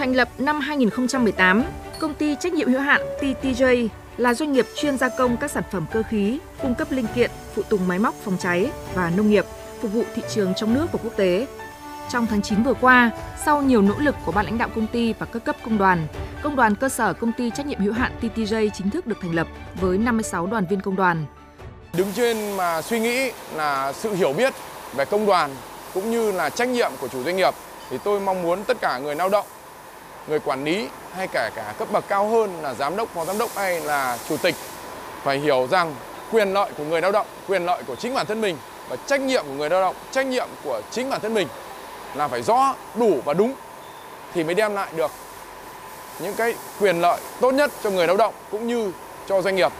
Thành lập năm 2018, công ty trách nhiệm hữu hạn TTJ là doanh nghiệp chuyên gia công các sản phẩm cơ khí, cung cấp linh kiện, phụ tùng máy móc phòng cháy và nông nghiệp, phục vụ thị trường trong nước và quốc tế. Trong tháng 9 vừa qua, sau nhiều nỗ lực của ban lãnh đạo công ty và các cấp công đoàn, công đoàn cơ sở công ty trách nhiệm hữu hạn TTJ chính thức được thành lập với 56 đoàn viên công đoàn. Đứng trên mà suy nghĩ là sự hiểu biết về công đoàn cũng như là trách nhiệm của chủ doanh nghiệp thì tôi mong muốn tất cả người lao động, người quản lý hay cả cả cấp bậc cao hơn là giám đốc, phó giám đốc hay là chủ tịch phải hiểu rằng quyền lợi của người lao động, quyền lợi của chính bản thân mình và trách nhiệm của người lao động, trách nhiệm của chính bản thân mình là phải rõ, đủ và đúng thì mới đem lại được những cái quyền lợi tốt nhất cho người lao động cũng như cho doanh nghiệp.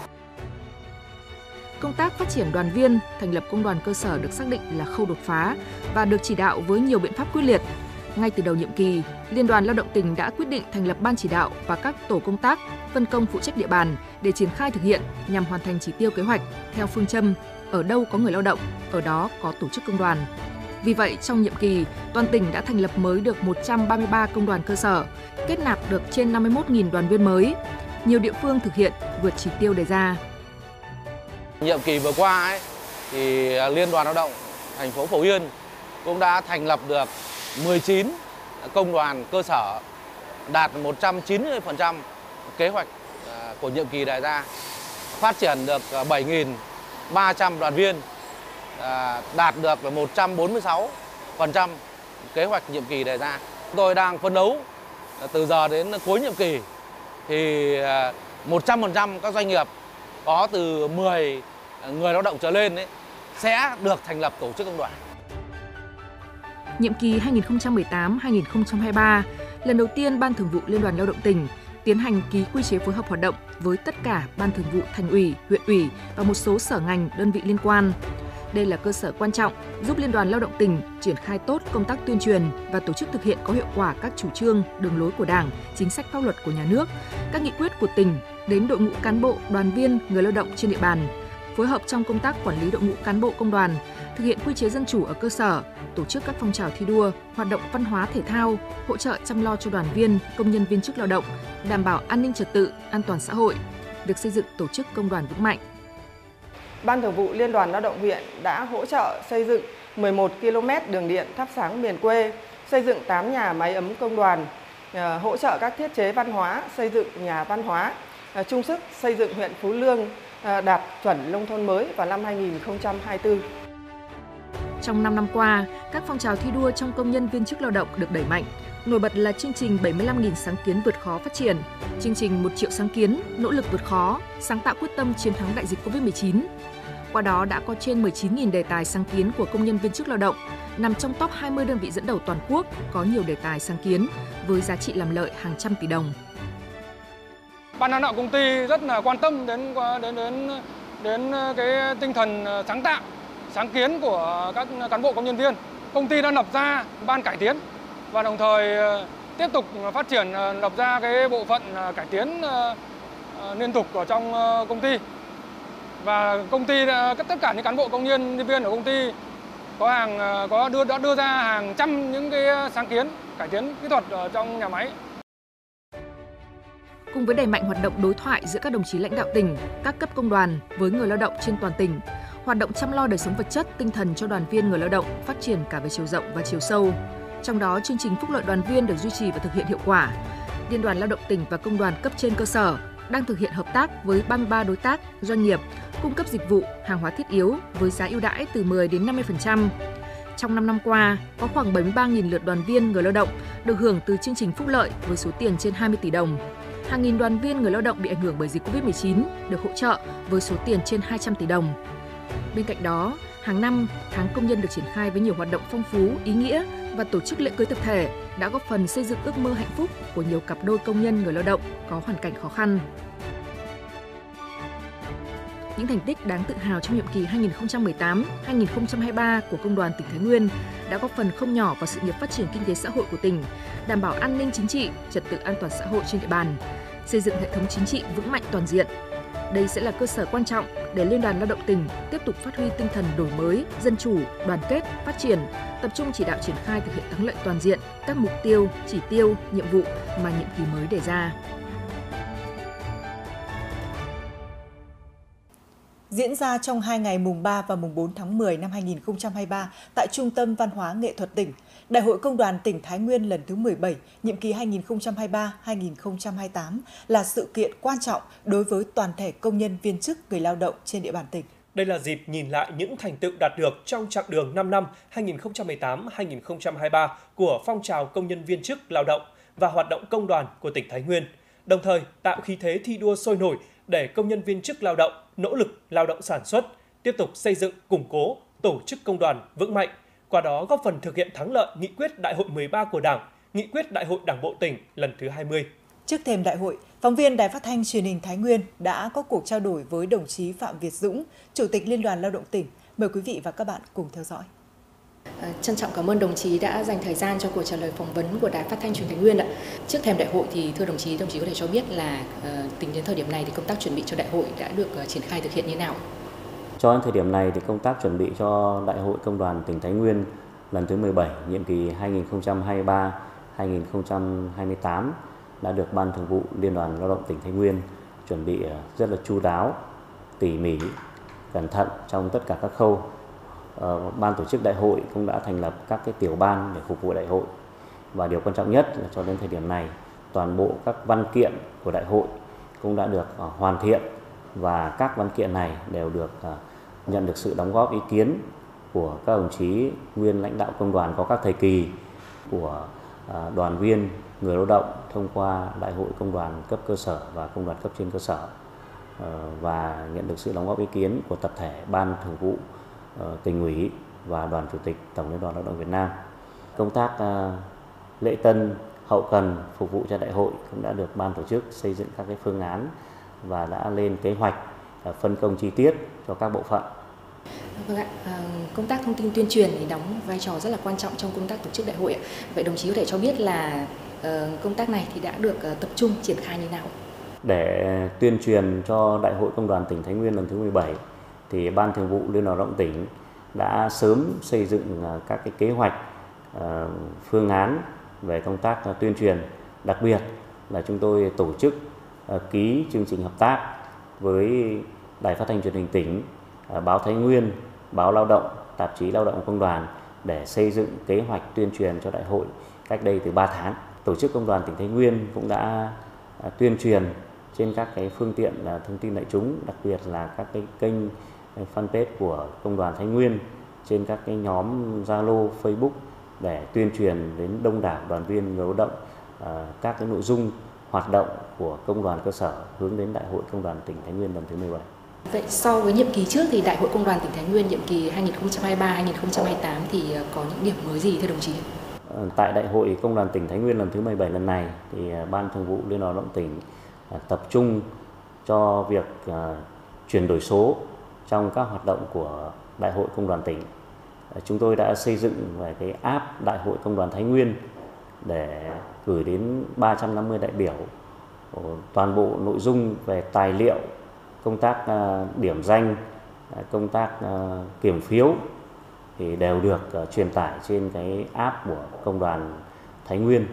Công tác phát triển đoàn viên, thành lập công đoàn cơ sở được xác định là khâu đột phá và được chỉ đạo với nhiều biện pháp quyết liệt. Ngay từ đầu nhiệm kỳ, Liên đoàn Lao động tỉnh đã quyết định thành lập ban chỉ đạo và các tổ công tác phân công phụ trách địa bàn để triển khai thực hiện nhằm hoàn thành chỉ tiêu kế hoạch theo phương châm ở đâu có người lao động, ở đó có tổ chức công đoàn. Vì vậy, trong nhiệm kỳ, toàn tỉnh đã thành lập mới được 133 công đoàn cơ sở, kết nạp được trên 51.000 đoàn viên mới. Nhiều địa phương thực hiện vượt chỉ tiêu đề ra. Nhiệm kỳ vừa qua ấy, thì Liên đoàn Lao động thành phố Phổ Yên cũng đã thành lập được 19 công đoàn cơ sở đạt 190% kế hoạch à, của nhiệm kỳ đề ra. Phát triển được à, 7.300 đoàn viên, à, đạt được 146% kế hoạch nhiệm kỳ đề ra. Tôi đang phấn đấu từ giờ đến cuối nhiệm kỳ thì 100% các doanh nghiệp có từ 10 người lao động trở lên ấy, sẽ được thành lập tổ chức công đoàn. Nhiệm kỳ 2018-2023, lần đầu tiên Ban Thường vụ Liên đoàn Lao động tỉnh tiến hành ký quy chế phối hợp hoạt động với tất cả Ban Thường vụ Thành ủy, huyện ủy và một số sở ngành, đơn vị liên quan. Đây là cơ sở quan trọng giúp Liên đoàn Lao động tỉnh triển khai tốt công tác tuyên truyền và tổ chức thực hiện có hiệu quả các chủ trương, đường lối của Đảng, chính sách pháp luật của nhà nước, các nghị quyết của tỉnh đến đội ngũ cán bộ, đoàn viên, người lao động trên địa bàn, phối hợp trong công tác quản lý đội ngũ cán bộ công đoàn, thực hiện quy chế dân chủ ở cơ sở, tổ chức các phong trào thi đua, hoạt động văn hóa thể thao, hỗ trợ chăm lo cho đoàn viên, công nhân viên chức lao động, đảm bảo an ninh trật tự, an toàn xã hội, việc xây dựng tổ chức công đoàn vững mạnh. Ban Thường vụ Liên đoàn Lao động huyện đã hỗ trợ xây dựng 11 km đường điện thắp sáng miền quê, xây dựng 8 nhà máy ấm công đoàn, ờ, hỗ trợ các thiết chế văn hóa, xây dựng nhà văn hóa, ờ, chung sức xây dựng huyện Phú Lương À, đạt chuẩn nông thôn mới vào năm 2024. Trong 5 năm qua, các phong trào thi đua trong công nhân viên chức lao động được đẩy mạnh. Nổi bật là chương trình 75.000 sáng kiến vượt khó phát triển, chương trình 1 triệu sáng kiến, nỗ lực vượt khó, sáng tạo quyết tâm chiến thắng đại dịch Covid-19. Qua đó đã có trên 19.000 đề tài sáng kiến của công nhân viên chức lao động, nằm trong top 20 đơn vị dẫn đầu toàn quốc có nhiều đề tài sáng kiến với giá trị làm lợi hàng trăm tỷ đồng. Ban lãnh đạo công ty rất là quan tâm đến đến đến đến ờ, cái tinh thần ờ, sáng tạo, sáng kiến của các cán bộ công nhân viên. Công ty đã lập ra ban cải tiến và đồng thời ờ, tiếp tục phát triển lập ra cái bộ phận cải tiến liên tục ở trong công ty. Và công ty tất cả những cán bộ công nhân nhân viên ở công ty có hàng có đưa, đã đưa ra hàng trăm những cái sáng kiến, cải tiến kỹ thuật ở trong nhà máy. Cùng với đẩy mạnh hoạt động đối thoại giữa các đồng chí lãnh đạo tỉnh, các cấp công đoàn với người lao động trên toàn tỉnh, hoạt động chăm lo đời sống vật chất, tinh thần cho đoàn viên người lao động phát triển cả về chiều rộng và chiều sâu. Trong đó, chương trình phúc lợi đoàn viên được duy trì và thực hiện hiệu quả. Liên đoàn Lao động tỉnh và công đoàn cấp trên cơ sở đang thực hiện hợp tác với 33 đối tác, doanh nghiệp cung cấp dịch vụ, hàng hóa thiết yếu với giá ưu đãi từ 10 đến 50%. Trong 5 năm qua, có khoảng 73.000 lượt đoàn viên người lao động được hưởng từ chương trình phúc lợi với số tiền trên 20 tỷ đồng. Hàng nghìn đoàn viên người lao động bị ảnh hưởng bởi dịch Covid-19 được hỗ trợ với số tiền trên 200 tỷ đồng. Bên cạnh đó, hàng năm, tháng công nhân được triển khai với nhiều hoạt động phong phú, ý nghĩa và tổ chức lễ cưới tập thể đã góp phần xây dựng ước mơ hạnh phúc của nhiều cặp đôi công nhân người lao động có hoàn cảnh khó khăn. Những thành tích đáng tự hào trong nhiệm kỳ 2018-2023 của Công đoàn tỉnh Thái Nguyên đã góp phần không nhỏ vào sự nghiệp phát triển kinh tế xã hội của tỉnh, đảm bảo an ninh chính trị, trật tự an toàn xã hội trên địa bàn, xây dựng hệ thống chính trị vững mạnh toàn diện, Đây sẽ là cơ sở quan trọng để Liên đoàn Lao động tỉnh tiếp tục phát huy tinh thần đổi mới, dân chủ, đoàn kết, phát triển, tập trung chỉ đạo triển khai thực hiện thắng lợi toàn diện các mục tiêu, chỉ tiêu, nhiệm vụ mà nhiệm kỳ mới đề ra. Diễn ra trong hai ngày mùng 3 và mùng 4 tháng 10 năm 2023 tại Trung tâm Văn hóa Nghệ thuật tỉnh. Đại hội Công đoàn tỉnh Thái Nguyên lần thứ 17, nhiệm kỳ 2023-2028 là sự kiện quan trọng đối với toàn thể công nhân viên chức người lao động trên địa bàn tỉnh. Đây là dịp nhìn lại những thành tựu đạt được trong chặng đường 5 năm 2018-2023 của phong trào công nhân viên chức lao động và hoạt động công đoàn của tỉnh Thái Nguyên, đồng thời tạo khí thế thi đua sôi nổi để công nhân viên chức lao động nỗ lực lao động sản xuất, tiếp tục xây dựng, củng cố, tổ chức công đoàn vững mạnh, qua đó góp phần thực hiện thắng lợi nghị quyết Đại hội 13 của Đảng, nghị quyết Đại hội Đảng bộ tỉnh lần thứ 20. Trước thềm đại hội, phóng viên Đài Phát thanh Truyền hình Thái Nguyên đã có cuộc trao đổi với đồng chí Phạm Việt Dũng, Chủ tịch Liên đoàn Lao động tỉnh. Mời quý vị và các bạn cùng theo dõi. Ờ, trân trọng cảm ơn đồng chí đã dành thời gian cho cuộc trả lời phỏng vấn của Đài Phát thanh Truyền hình Nguyên ạ. Trước thềm đại hội thì thưa đồng chí, đồng chí có thể cho biết là ờ, tính đến thời điểm này thì công tác chuẩn bị cho đại hội đã được ờ, triển khai thực hiện như nào? Cho đến thời điểm này thì công tác chuẩn bị cho Đại hội Công đoàn tỉnh Thái Nguyên lần thứ 17 nhiệm kỳ 2023-2028 đã được Ban Thường vụ Liên đoàn Lao động tỉnh Thái Nguyên chuẩn bị rất là chu đáo, tỉ mỉ, cẩn thận trong tất cả các khâu Ờ, ban tổ chức đại hội cũng đã thành lập các cái tiểu ban để phục vụ đại hội. Và điều quan trọng nhất là cho đến thời điểm này, toàn bộ các văn kiện của đại hội cũng đã được ờ, hoàn thiện và các văn kiện này đều được ờ, nhận được sự đóng góp ý kiến của các đồng chí nguyên lãnh đạo công đoàn có các thời kỳ, của đoàn viên người lao động thông qua đại hội công đoàn cấp cơ sở và công đoàn cấp trên cơ sở. Và nhận được sự đóng góp ý kiến của tập thể ban thường vụ tỉnh ủy và đoàn chủ tịch tổng liên đoàn lao động Việt Nam. Công tác ờ, lễ tân hậu cần phục vụ cho đại hội cũng đã được ban tổ chức xây dựng các cái phương án và đã lên kế hoạch ờ, phân công chi tiết cho các bộ phận. Vâng ạ, công tác thông tin tuyên truyền thì đóng vai trò rất là quan trọng trong công tác tổ chức đại hội. Vậy đồng chí có thể cho biết là công tác này thì đã được tập trung triển khai như nào? Để tuyên truyền cho Đại hội Công đoàn tỉnh Thái Nguyên lần thứ 17 thì ban thường vụ liên đoàn lao động tỉnh đã sớm xây dựng à, các cái kế hoạch ờ, phương án về công tác à, tuyên truyền. Đặc biệt là chúng tôi tổ chức à, ký chương trình hợp tác với đài phát thanh truyền hình tỉnh báo thái nguyên, báo lao động, tạp chí lao động công đoàn để xây dựng kế hoạch tuyên truyền cho đại hội cách đây từ 3 tháng. Tổ chức công đoàn tỉnh thái nguyên cũng đã tuyên truyền trên các cái phương tiện thông tin đại chúng, đặc biệt là các cái kênh fanpage của công đoàn Thái Nguyên trên các cái nhóm Zalo, Facebook để tuyên truyền đến đông đảo đoàn viên người lao động à, các cái nội dung hoạt động của công đoàn cơ sở hướng đến Đại hội Công đoàn tỉnh Thái Nguyên lần thứ 17. Vậy so với nhiệm kỳ trước thì Đại hội Công đoàn tỉnh Thái Nguyên nhiệm kỳ 2023-2028 thì à, có những điểm mới gì thưa đồng chí? À, tại Đại hội Công đoàn tỉnh Thái Nguyên lần thứ 17 lần này thì Ban Thường vụ Liên đoàn Lao động tỉnh tập trung cho việc chuyển đổi số trong các hoạt động của Đại hội Công đoàn tỉnh. Chúng tôi đã xây dựng về cái app Đại hội Công đoàn Thái Nguyên để gửi đến 350 đại biểu toàn bộ nội dung về tài liệu, công tác à, điểm danh, à, công tác à, kiểm phiếu thì đều được truyền tải trên cái app của công đoàn Thái Nguyên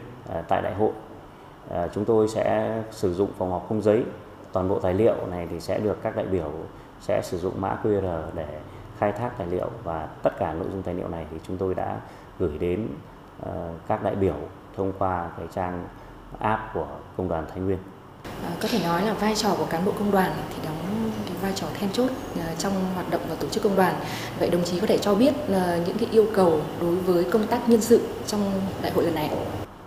tại đại hội. Chúng tôi sẽ sử dụng phòng họp không giấy. Toàn bộ tài liệu này thì sẽ được các đại biểu sẽ sử dụng mã QR để khai thác tài liệu và tất cả nội dung tài liệu này thì chúng tôi đã gửi đến uh, các đại biểu thông qua cái trang app của công đoàn Thái Nguyên. À, có thể nói là vai trò của cán bộ công đoàn thì đóng cái vai trò then chốt uh, trong hoạt động và tổ chức công đoàn. Vậy đồng chí có thể cho biết những cái yêu cầu đối với công tác nhân sự trong đại hội lần này?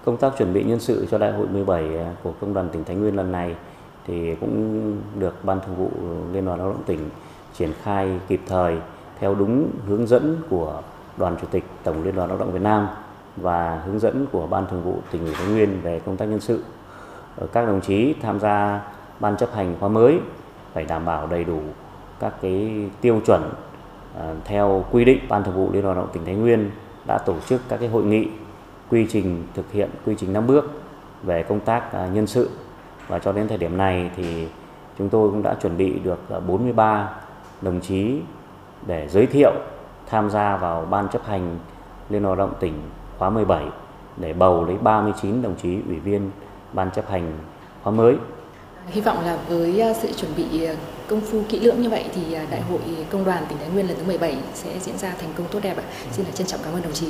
Công tác chuẩn bị nhân sự cho đại hội 17 của công đoàn tỉnh Thái Nguyên lần này thì cũng được ban thường vụ liên đoàn lao động tỉnh triển khai kịp thời theo đúng hướng dẫn của đoàn chủ tịch tổng liên đoàn lao động việt nam và hướng dẫn của ban thường vụ tỉnh ủy thái nguyên về công tác nhân sự. Ờ, các đồng chí tham gia ban chấp hành khóa mới phải đảm bảo đầy đủ các cái tiêu chuẩn ờ, theo quy định ban thường vụ liên đoàn lao động tỉnh thái nguyên đã tổ chức các cái hội nghị quy trình thực hiện quy trình năm bước về công tác ờ, nhân sự và cho đến thời điểm này thì chúng tôi cũng đã chuẩn bị được ờ, 43 đồng chí để giới thiệu, tham gia vào Ban chấp hành Liên đoàn Lao động tỉnh khóa 17 để bầu lấy 39 đồng chí ủy viên Ban chấp hành khóa mới. Hy vọng là với ờ, sự chuẩn bị ờ, công phu kỹ lưỡng như vậy thì Đại hội Công đoàn tỉnh Thái Nguyên lần thứ 17 sẽ diễn ra thành công tốt đẹp ạ. Xin là trân trọng cảm ơn đồng chí.